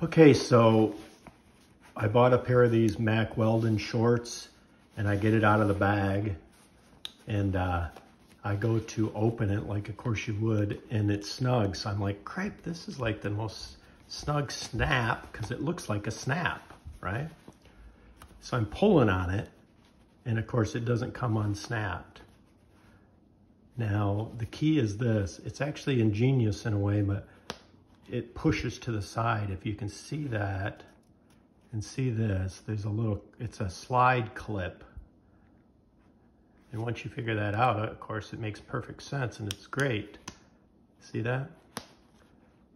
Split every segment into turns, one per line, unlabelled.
Okay, so I bought a pair of these Mack Weldon shorts and I get it out of the bag and uh, I go to open it like of course you would and it's snug. So I'm like, crap, this is like the most snug snap because it looks like a snap, right? So I'm pulling on it and of course it doesn't come unsnapped. Now the key is this, it's actually ingenious in a way, but it pushes to the side. If you can see that and see this, there's a little, it's a slide clip. And once you figure that out, of course, it makes perfect sense and it's great. See that?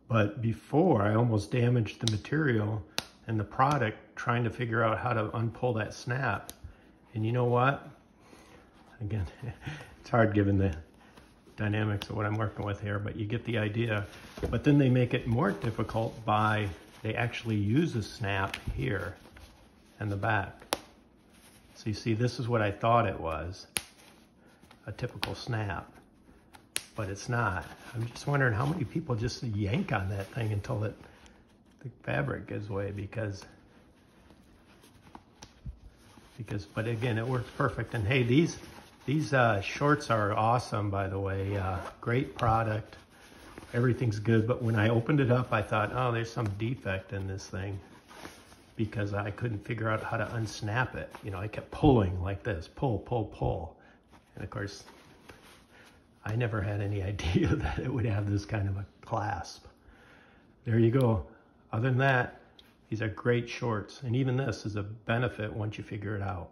But before, I almost damaged the material and the product trying to figure out how to unpull that snap. And you know what? Again, it's hard given the dynamics of what I'm working with here, but you get the idea. But then they make it more difficult by, they actually use a snap here and the back. So you see, this is what I thought it was, a typical snap, but it's not. I'm just wondering how many people just yank on that thing until it, the fabric gives way because because, but again, it works perfect. And hey, these, these uh, shorts are awesome, by the way. Uh, great product. Everything's good. But when I opened it up, I thought, oh, there's some defect in this thing because I couldn't figure out how to unsnap it. You know, I kept pulling like this, pull, pull, pull. And of course, I never had any idea that it would have this kind of a clasp. There you go. Other than that, these are great shorts. And even this is a benefit once you figure it out.